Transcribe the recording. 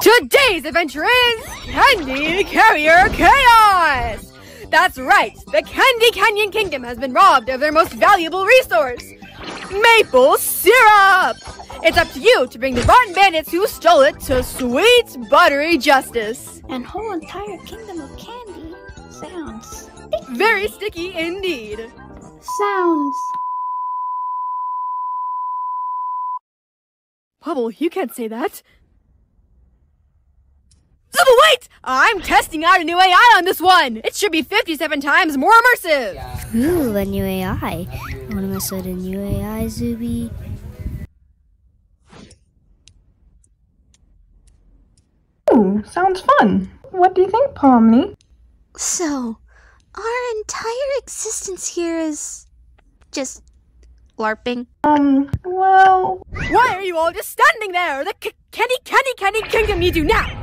Today's adventure is Candy Carrier Chaos! That's right, the Candy Canyon Kingdom has been robbed of their most valuable resource maple syrup! It's up to you to bring the rotten bandits who stole it to sweet, buttery justice. And whole entire kingdom of candy sounds sticky. Very sticky indeed. Sounds. Bubble, you can't say that. I'm testing out a new AI on this one! It should be 57 times more immersive! Ooh, a new AI. I wanna mess with a new AI, Zooble. Ooh, sounds fun. What do you think, Pomni? So, our entire existence here is just LARPing. Um, well, Why are you all just standing there? The C- Candy Candy Candy Kingdom needs you now!